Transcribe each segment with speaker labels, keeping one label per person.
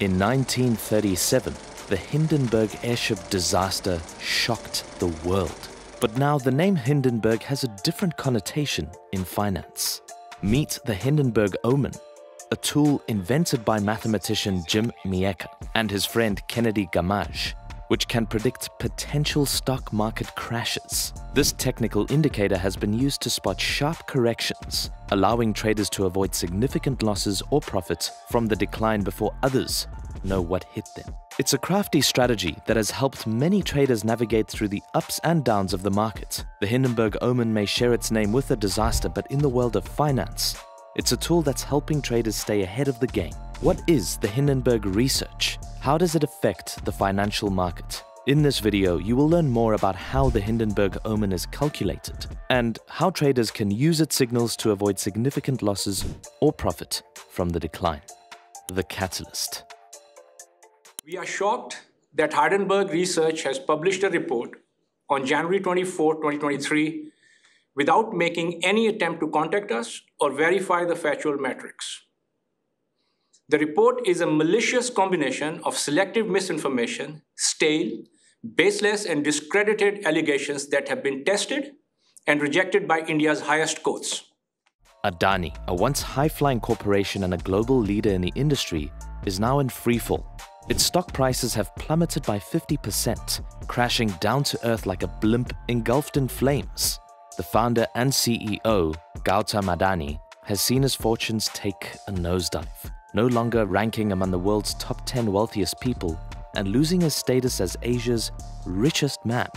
Speaker 1: In 1937, the Hindenburg airship disaster shocked the world. But now the name Hindenburg has a different connotation in finance. Meet the Hindenburg omen, a tool invented by mathematician Jim Miekka and his friend Kennedy Gammage, which can predict potential stock market crashes. This technical indicator has been used to spot sharp corrections, allowing traders to avoid significant losses or profits from the decline before others know what hit them. It's a crafty strategy that has helped many traders navigate through the ups and downs of the market. The Hindenburg Omen may share its name with a disaster, but in the world of finance, it's a tool that's helping traders stay ahead of the game. What is the Hindenburg research? How does it affect the financial market? In this video, you will learn more about how the Hindenburg Omen is calculated and how traders can use its signals to avoid significant losses or profit from the decline. The Catalyst.
Speaker 2: We are shocked that Hindenburg Research has published a report on January 24, 2023, without making any attempt to contact us or verify the factual metrics. The report is a malicious combination of selective misinformation, stale, baseless, and discredited allegations that have been tested and rejected by India's highest courts.
Speaker 1: Adani, a once high flying corporation and a global leader in the industry, is now in freefall its stock prices have plummeted by 50%, crashing down to earth like a blimp engulfed in flames. The founder and CEO, Gautam Adani, has seen his fortunes take a nosedive, no longer ranking among the world's top 10 wealthiest people and losing his status as Asia's richest man.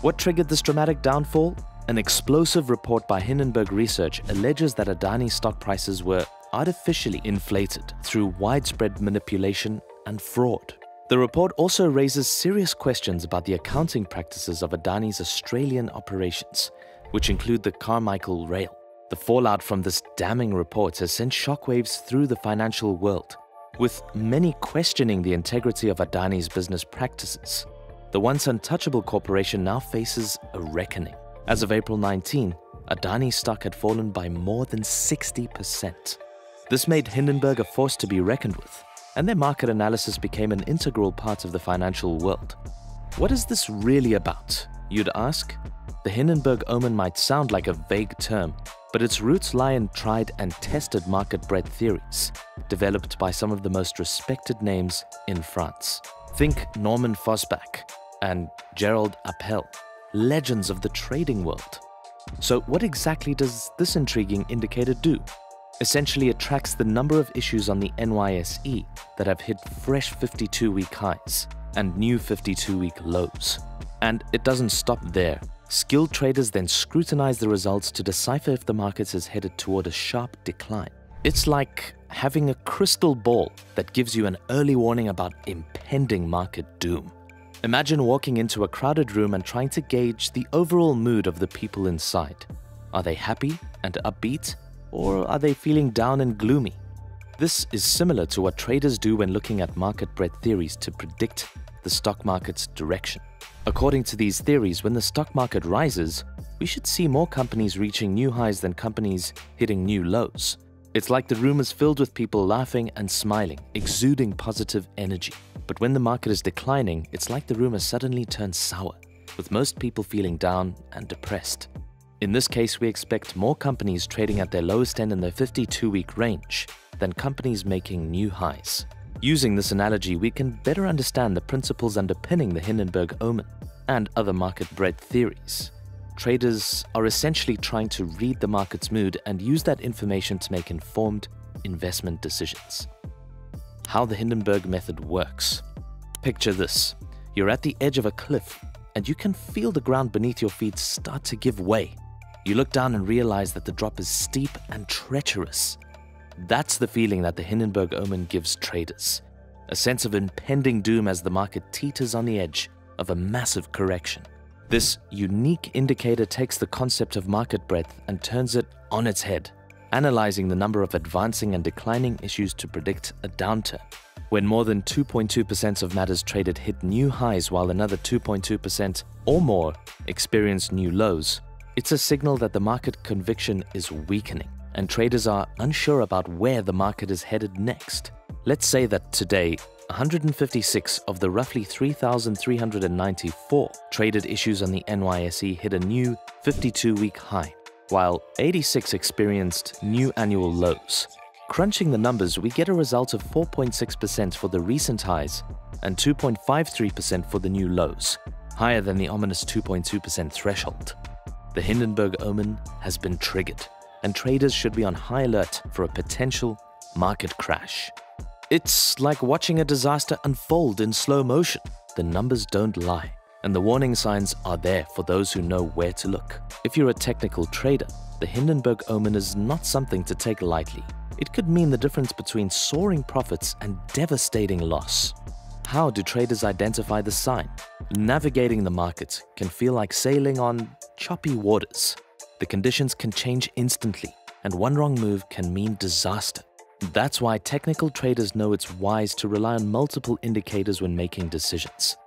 Speaker 1: What triggered this dramatic downfall? An explosive report by Hindenburg Research alleges that Adani stock prices were artificially inflated through widespread manipulation and fraud. The report also raises serious questions about the accounting practices of Adani's Australian operations, which include the Carmichael Rail. The fallout from this damning report has sent shockwaves through the financial world, with many questioning the integrity of Adani's business practices. The once untouchable corporation now faces a reckoning. As of April 19, Adani's stock had fallen by more than 60%. This made Hindenburg a force to be reckoned with, and their market analysis became an integral part of the financial world. What is this really about, you'd ask? The Hindenburg omen might sound like a vague term, but its roots lie in tried and tested market breadth theories, developed by some of the most respected names in France. Think Norman Fosback and Gerald Appel, legends of the trading world. So, what exactly does this intriguing indicator do? Essentially, it tracks the number of issues on the NYSE that have hit fresh 52 week highs and new 52 week lows. And it doesn't stop there. Skilled traders then scrutinize the results to decipher if the market is headed toward a sharp decline. It's like having a crystal ball that gives you an early warning about impending market doom. Imagine walking into a crowded room and trying to gauge the overall mood of the people inside. Are they happy and upbeat or are they feeling down and gloomy? This is similar to what traders do when looking at market breadth theories to predict the stock market's direction. According to these theories, when the stock market rises, we should see more companies reaching new highs than companies hitting new lows. It's like the room is filled with people laughing and smiling, exuding positive energy. But when the market is declining, it's like the room has suddenly turned sour, with most people feeling down and depressed. In this case, we expect more companies trading at their lowest end in their 52 week range than companies making new highs. Using this analogy, we can better understand the principles underpinning the Hindenburg omen and other market breadth theories. Traders are essentially trying to read the market's mood and use that information to make informed investment decisions. How the Hindenburg method works. Picture this you're at the edge of a cliff, and you can feel the ground beneath your feet start to give way. You look down and realize that the drop is steep and treacherous. That's the feeling that the Hindenburg omen gives traders a sense of impending doom as the market teeters on the edge of a massive correction. This unique indicator takes the concept of market breadth and turns it on its head, analyzing the number of advancing and declining issues to predict a downturn. When more than 2.2% of matters traded hit new highs while another 2.2% or more experienced new lows, it's a signal that the market conviction is weakening and traders are unsure about where the market is headed next. Let's say that today 156 of the roughly 3,394 traded issues on the NYSE hit a new 52 week high, while 86 experienced new annual lows. Crunching the numbers, we get a result of 4.6% for the recent highs and 2.53% for the new lows, higher than the ominous 2.2% threshold. The Hindenburg omen has been triggered, and traders should be on high alert for a potential market crash. It's like watching a disaster unfold in slow motion. The numbers don't lie, and the warning signs are there for those who know where to look. If you're a technical trader, the Hindenburg omen is not something to take lightly. It could mean the difference between soaring profits and devastating loss. How do traders identify the sign? Navigating the market can feel like sailing on choppy waters. The conditions can change instantly, and one wrong move can mean disaster. That's why technical traders know it's wise to rely on multiple indicators when making decisions.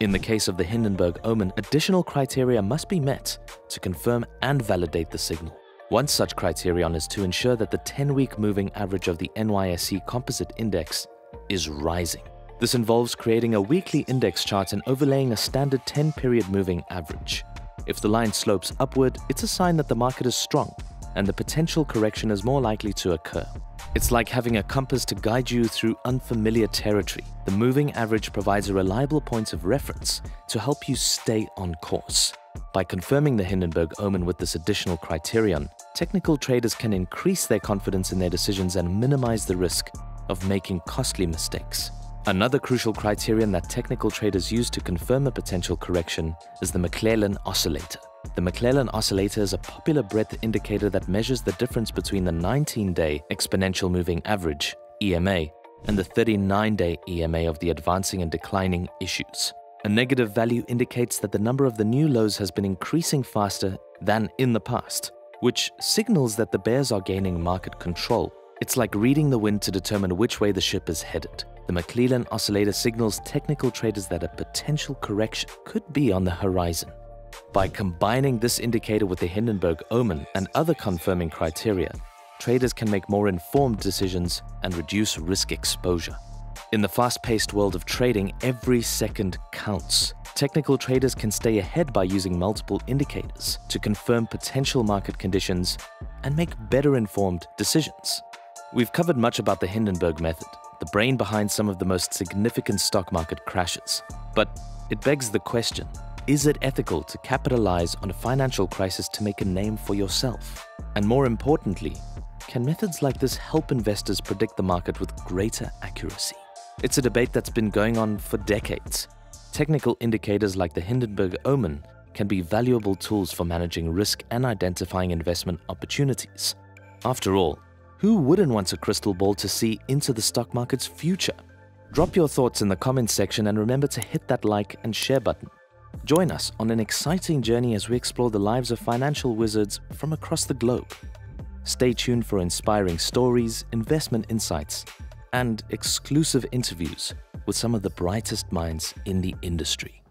Speaker 1: In the case of the Hindenburg omen, additional criteria must be met to confirm and validate the signal. One such criterion is to ensure that the 10-week moving average of the NYSE Composite Index is rising. This involves creating a weekly index chart and overlaying a standard 10-period moving average. If the line slopes upward, it's a sign that the market is strong and the potential correction is more likely to occur. It's like having a compass to guide you through unfamiliar territory. The moving average provides a reliable point of reference to help you stay on course. By confirming the Hindenburg omen with this additional criterion, technical traders can increase their confidence in their decisions and minimize the risk of making costly mistakes. Another crucial criterion that technical traders use to confirm a potential correction is the McClellan oscillator. The McClellan oscillator is a popular breadth indicator that measures the difference between the 19-day exponential moving average, EMA, and the 39-day EMA of the advancing and declining issues. A negative value indicates that the number of the new lows has been increasing faster than in the past, which signals that the bears are gaining market control. It's like reading the wind to determine which way the ship is headed. The McClellan oscillator signals technical traders that a potential correction could be on the horizon. By combining this indicator with the Hindenburg omen and other confirming criteria, traders can make more informed decisions and reduce risk exposure. In the fast-paced world of trading, every second counts. Technical traders can stay ahead by using multiple indicators to confirm potential market conditions and make better informed decisions. We've covered much about the Hindenburg method, the brain behind some of the most significant stock market crashes. But it begs the question, is it ethical to capitalize on a financial crisis to make a name for yourself? And more importantly, can methods like this help investors predict the market with greater accuracy? It's a debate that's been going on for decades. Technical indicators like the Hindenburg omen can be valuable tools for managing risk and identifying investment opportunities. After all, who wouldn't want a crystal ball to see into the stock market's future? Drop your thoughts in the comments section and remember to hit that like and share button. Join us on an exciting journey as we explore the lives of financial wizards from across the globe. Stay tuned for inspiring stories, investment insights, and exclusive interviews with some of the brightest minds in the industry.